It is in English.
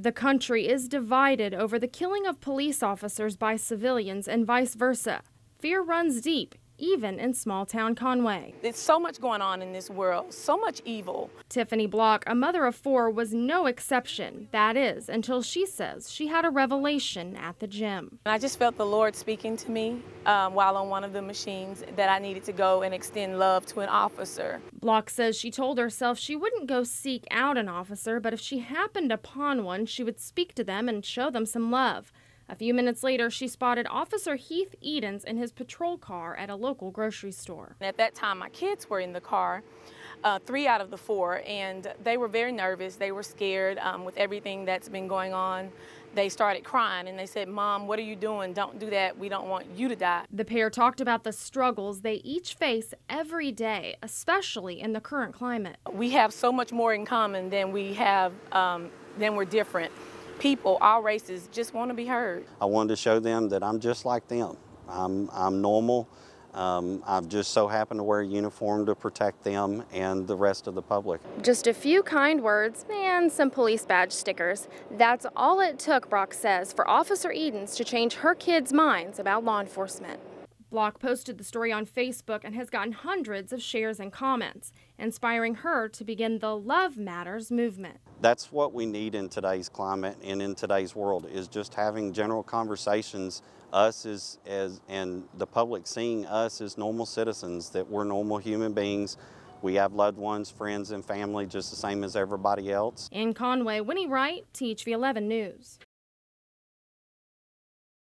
The country is divided over the killing of police officers by civilians and vice versa. Fear runs deep, even in small town Conway. There's so much going on in this world, so much evil. Tiffany Block, a mother of four, was no exception. That is, until she says she had a revelation at the gym. I just felt the Lord speaking to me um, while on one of the machines that I needed to go and extend love to an officer. Block says she told herself she wouldn't go seek out an officer, but if she happened upon one, she would speak to them and show them some love. A few minutes later, she spotted Officer Heath Edens in his patrol car at a local grocery store. At that time, my kids were in the car, uh, three out of the four, and they were very nervous. They were scared um, with everything that's been going on. They started crying and they said, Mom, what are you doing? Don't do that. We don't want you to die. The pair talked about the struggles they each face every day, especially in the current climate. We have so much more in common than we have, um, than we're different people, all races, just want to be heard. I wanted to show them that I'm just like them. I'm, I'm normal. Um, I've just so happened to wear a uniform to protect them and the rest of the public. Just a few kind words and some police badge stickers. That's all it took, Block says, for Officer Edens to change her kids' minds about law enforcement. Block posted the story on Facebook and has gotten hundreds of shares and comments, inspiring her to begin the Love Matters movement. That's what we need in today's climate and in today's world is just having general conversations, us as, as and the public seeing us as normal citizens, that we're normal human beings. We have loved ones, friends, and family just the same as everybody else. In Conway, Winnie Wright, THV 11 News.